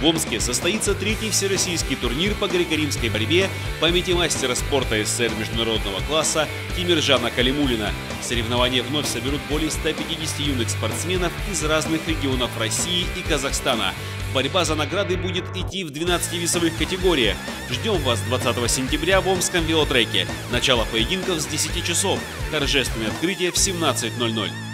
В Омске состоится третий всероссийский турнир по греко-римской борьбе в памяти мастера спорта СССР международного класса Тимиржана Калимулина. Соревнования вновь соберут более 150 юных спортсменов из разных регионов России и Казахстана. Борьба за награды будет идти в 12 весовых категориях. Ждем вас 20 сентября в Омском велотреке. Начало поединков с 10 часов. Торжественное открытие в 17.00.